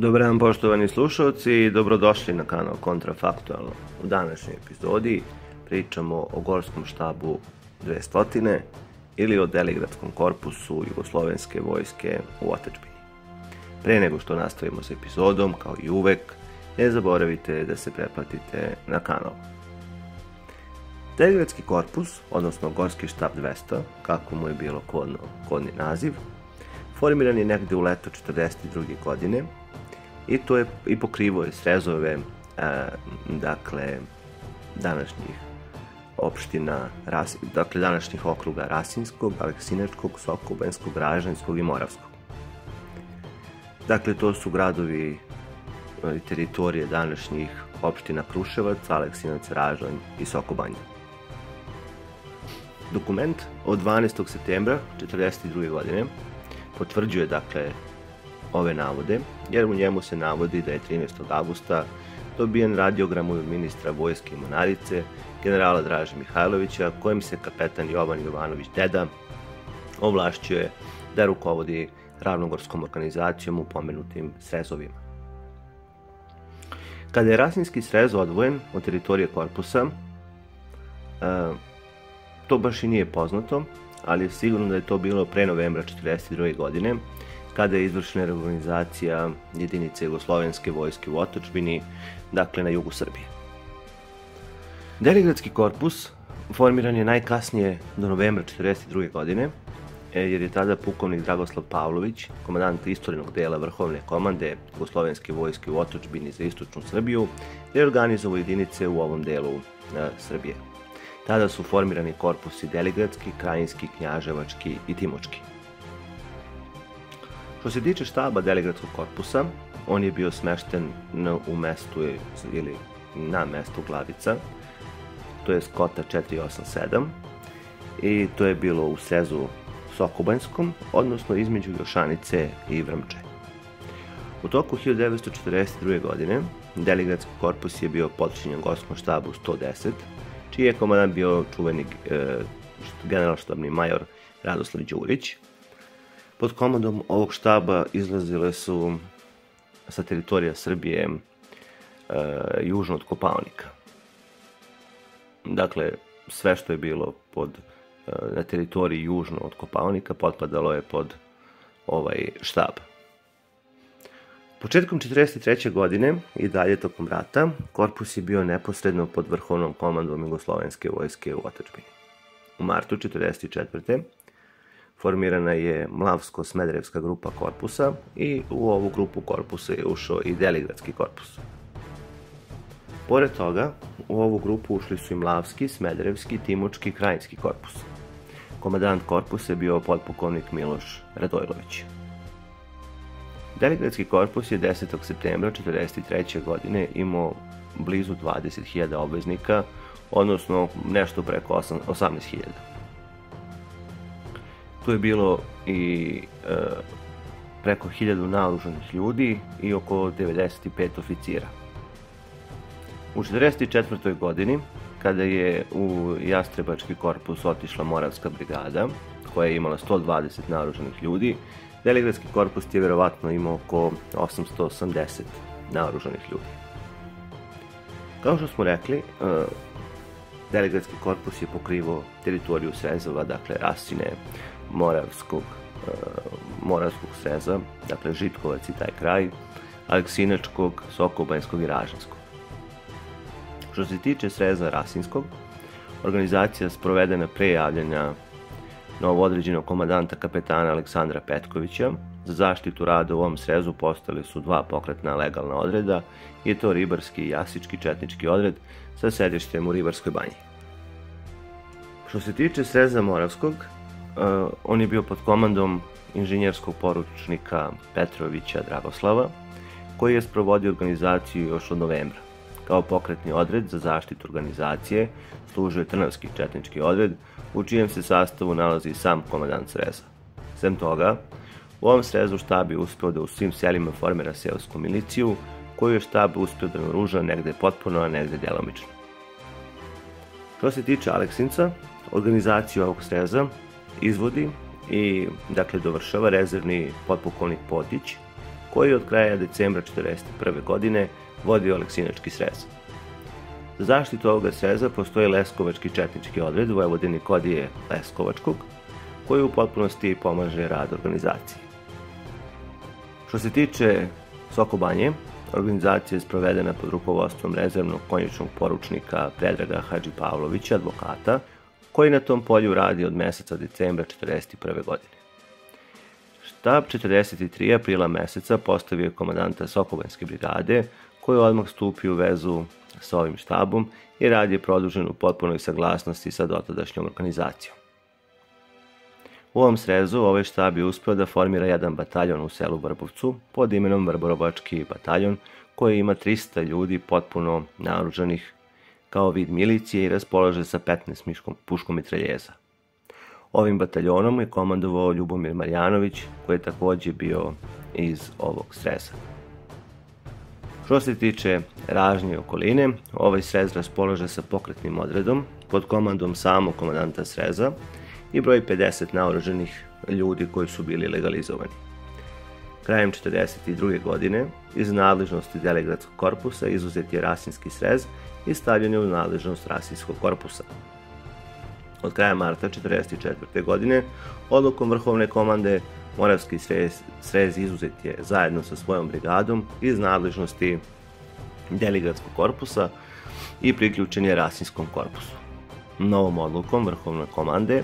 Dobar dan poštovani slušalci i dobrodošli na kanal Kontrafaktualno. U današnjoj epizodi pričamo o Gorskom štabu 200 ili o Deligradskom korpusu Jugoslovenske vojske u Otečbini. Pre nego što nastavimo sa epizodom, kao i uvek, ne zaboravite da se pretplatite na kanal. Deligradski korpus, odnosno Gorski štab 200, kako mu je bilo kodno, kodni naziv, formiran je negde u leto 42. godine i to je i pokrivo je srezove e, dakle današnjih opština, ras, dakle današnjih okruga Rasinskog, Aleksinačkog, Sokobanskog, Ražanskog i Moravskog. Dakle, to su gradovi e, i teritorije današnjih opština Kruševac, Aleksinac, Ražanj i Sokobanja. Dokument od 12. septembra 1942. godine potvrđuje dakle ove navode, jer u njemu se navodi da je 13. augusta dobijen radiogram od ministra vojske i monarice, generala Draže Mihajlovića, kojim se kapetan Jovan Jovanović Deda ovlašćuje da rukovodi ravnogorskom organizacijom u pomenutim srezovima. Kada je Rasinski srez odvojen od teritorije korpusa, e, to baš i nije poznato, ali je sigurno da je to bilo pre novembra 1942. godine, kada je izvršena reorganizacija jedinice Jugoslovenske vojske u Otočbini, dakle na jugu Srbije. Deligradski korpus formiran je najkasnije do novembra 1942. godine, e, jer je tada pukovnik Dragoslav Pavlović, komandant istorinog dela vrhovne komande Jugoslovenske vojske u Otočbini za istočnu Srbiju, reorganizovao jedinice u ovom delu e, Srbije. Tada su formirani korpusi Deligradski, Krajinski, Knjaževački i Timočki. Što se tiče štaba Deligradskog korpusa, on je bio smešten u mestu ili na mestu Glavica, to je Skota 487 i to je bilo u Sezu Sokobanjskom, odnosno između Jošanice i Vrmče. U toku 1942. godine Deligradski korpus je bio podčinjen Gorskom štabu 110, čiji je komandant bio čuveni e, generalštabni major Radoslav Đurić. Pod komandom ovog štaba izlazile su sa teritorija Srbije e, južno od Kopalnika. Dakle, sve što je bilo pod, e, na teritoriji južno od Kopalnika potpadalo je pod ovaj štab. Početkom 43. godine i dalje tokom rata, korpus je bio neposredno pod vrhovnom komandom Jugoslovenske vojske u Otačbini. U martu 44. formirana je Mlavsko-Smederevska grupa korpusa i u ovu grupu korpusa je ušao i Deligradski korpus. Pored toga, u ovu grupu ušli su i Mlavski, Smederevski, Timočki i Krajinski korpus. Komadant korpusa je bio podpukovnik Miloš Radojlović. Deligradski korpus je 10. septembra 1943. godine imao blizu 20.000 obveznika, odnosno nešto preko 18.000. Tu je bilo i e, preko 1000 naoružanih ljudi i oko 95 oficira. U 1944. godini, kada je u Jastrebački korpus otišla Moravska brigada, koja je imala 120 naoružanih ljudi, Deligradski korpus je verovatno imao oko 880 naoružanih ljudi. Kao što smo rekli, e, Deligradski korpus je pokrivao teritoriju Srezova, dakle Rasine, Moravskog, e, Moravskog Sreza, dakle Žitkovac i taj kraj, Aleksinačkog, Sokobanjskog i Ražanskog. Što se tiče Sreza Rasinskog, organizacija sprovedena pre javljanja novoodređenog komadanta kapetana Aleksandra Petkovića. Za zaštitu rada u ovom srezu postali su dva pokretna legalna odreda i to ribarski i jasički četnički odred sa sedištem u Ribarskoj banji. Što se tiče sreza Moravskog, uh, on je bio pod komandom inženjerskog poručnika Petrovića Dragoslava, koji je sprovodio organizaciju još od novembra. Kao pokretni odred za zaštitu organizacije služuje Trnavski četnički odred, u čijem se sastavu nalazi sam komandant sreza. Sem toga, u ovom srezu štab je uspeo da u svim selima formira seosku miliciju, koju je štab uspeo da naruža negde potpuno, a negde djelomično. Što se tiče Aleksinca, organizaciju ovog sreza izvodi i dakle dovršava rezervni potpukovnik Potić, koji od kraja decembra 1941. godine vodio Aleksinački srez. Za zaštitu ovoga sreza postoji Leskovački četnički odred Vojvodini Kodije Leskovačkog, koji u potpunosti pomaže rad organizacije. Što se tiče Sokobanje, organizacija je sprovedena pod rukovodstvom rezervnog konjičnog poručnika Predraga Hadži Pavlovića, advokata, koji na tom polju radi od meseca decembra 1941. godine. Štab 43. aprila meseca postavio je komandanta Sokobanske brigade, koji odmah stupio u vezu sa ovim štabom i rad je produžen u potpunoj saglasnosti sa dotadašnjom organizacijom. U ovom srezu ovaj štab je uspeo da formira jedan bataljon u selu Vrbovcu pod imenom Vrborovački bataljon koji ima 300 ljudi potpuno naoružanih kao vid milicije i raspolaže sa 15 miškom, puškom mitraljeza. Ovim bataljonom je komandovao Ljubomir Marjanović, koji je takođe bio iz ovog sreza. Što se tiče ražnje okoline, ovaj srez raspolaže sa pokretnim odredom pod komandom samog komandanta sreza i broj 50 naoruženih ljudi koji su bili legalizovani. Krajem 1942. godine iz nadležnosti Delegradskog korpusa izuzet je Rasinski srez i stavljen je u nadležnost Rasinskog korpusa. Od kraja marta 1944. godine odlukom Vrhovne komande Moravski srez, srez izuzet je zajedno sa svojom brigadom iz nadležnosti Delegradskog korpusa i priključen je Rasinskom korpusu. Novom odlukom Vrhovne komande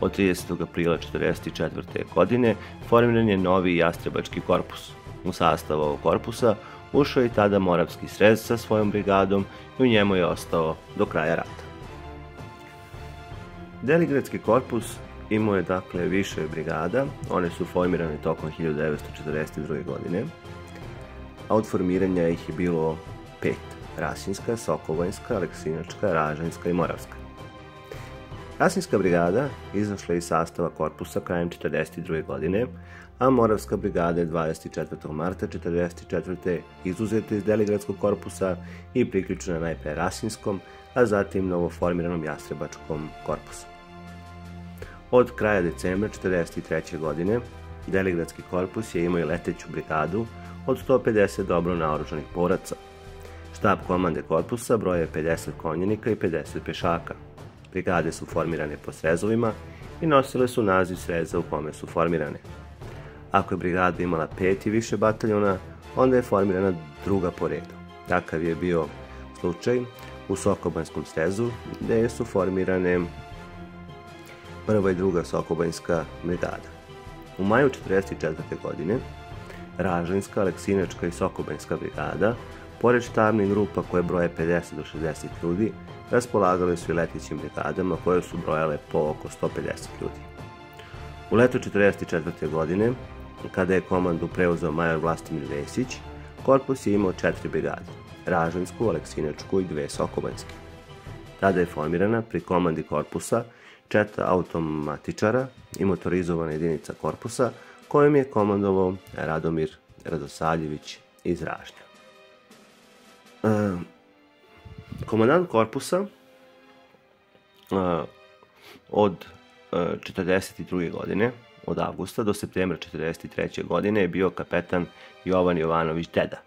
od 30. aprila 1944. godine formiran je novi Jastrebački korpus. U sastavu ovog korpusa ušao je tada Moravski srez sa svojom brigadom i u njemu je ostao do kraja rata. Deligradski korpus imao je dakle više brigada, one su formirane tokom 1942. godine, a od formiranja ih je bilo pet. Rasinska, Sokovanjska, Aleksinačka, Ražanjska i Moravska. Rasinska brigada izašla iz sastava korpusa krajem 1942. godine, a Moravska brigada je 24. marta 1944. izuzeta iz Deligradskog korpusa i priključena najpre Rasinskom, a zatim novoformiranom Jastrebačkom korpusu. Od kraja decembra 1943. godine Deligradski korpus je imao i leteću brigadu od 150 dobro naoružanih boraca. Štab komande korpusa broje 50 konjenika i 50 pešaka. Brigade su formirane po srezovima i nosile su naziv sreza u kome su formirane. Ako je brigada imala pet i više bataljona, onda je formirana druga po redu. Takav je bio slučaj u Sokobanskom srezu, gde su formirane prva i druga Sokobanjska brigada. U maju 1944. godine Ražanjska, Aleksinačka i Sokobanjska brigada, pored štabnih grupa koje broje 50 do 60 ljudi, raspolagale su i letićim brigadama koje su brojale po oko 150 ljudi. U letu 1944. godine, kada je komandu preuzeo major Vlastimir Vesić, korpus je imao četiri brigade, Ražansku, Aleksinačku i dve Sokobanjske. Tada je formirana pri komandi korpusa četa automatičara i motorizovana jedinica korpusa kojom je komandovao Radomir Radosaljević iz Ražnja. E, komandant korpusa e, od e, 42. godine, od avgusta do septembra 43. godine je bio kapetan Jovan Jovanović Deda.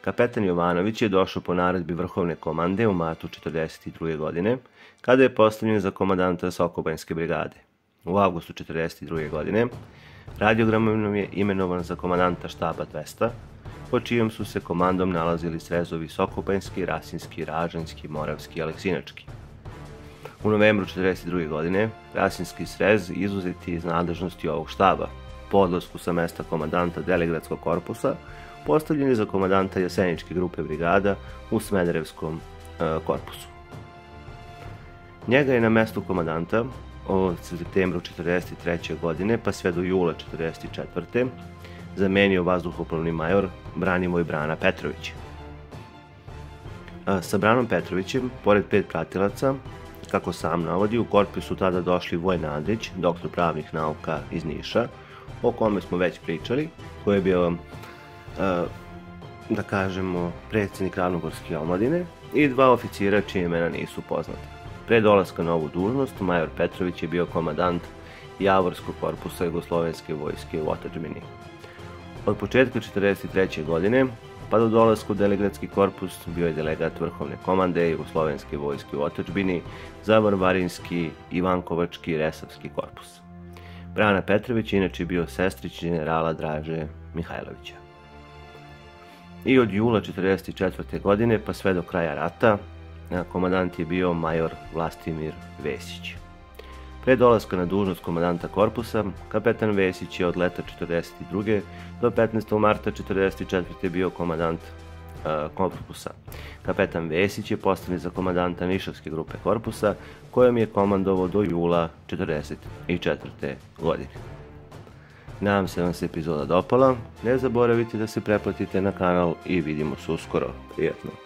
Kapetan Jovanović je došao po naredbi Vrhovne komande u martu 42. godine, kada je postavljen za komandanta Sokobanjske brigade. U avgustu 42. godine radiogramom je imenovan za komandanta štaba 200, po čijom su se komandom nalazili srezovi Sokobanjski, Rasinski, Ražanski, Moravski i Aleksinački. U novembru 42. godine Rasinski srez izuzeti iz nadležnosti ovog štaba. Po odlasku sa mesta komandanta Delegradskog korpusa postavljen je za komandanta Jaseničke grupe brigada u Smederevskom e, korpusu. Njega je na mestu komandanta od septembru 43. godine pa sve do jula 44. zamenio vazduhoplovni major Branimoj Brana Petrović. Sa Branom Petrovićem, pored pet pratilaca, kako sam navodi, u korpusu tada došli Vojn Andrić, doktor pravnih nauka iz Niša, o kome smo već pričali, koji je bio da kažemo, predsednik Ravnogorske omladine i dva oficira čije imena nisu poznate. Pre dolaska na ovu dužnost, major Petrović je bio komadant Javorskog korpusa Jugoslovenske vojske u Otačbini. Od početka 1943. godine pa do dolasku u delegratski korpus bio je delegat vrhovne komande Jugoslovenske vojske u otačbini za Varvarinski, Ivankovački i Resavski korpus. Brana Petrović inače bio sestrić generala Draže Mihajlovića. I od jula 1944. godine pa sve do kraja rata komandant je bio major Vlastimir Vesić. Pre dolaska na dužnost komandanta korpusa, kapetan Vesić je od leta 42. do 15. marta 44. bio komandant uh, korpusa. Kapetan Vesić je postavljen za komandanta Nišavske grupe korpusa, kojom je komandovao do jula 44. godine. Nadam se vam se epizoda dopala, ne zaboravite da se preplatite na kanal i vidimo se uskoro. Prijetno!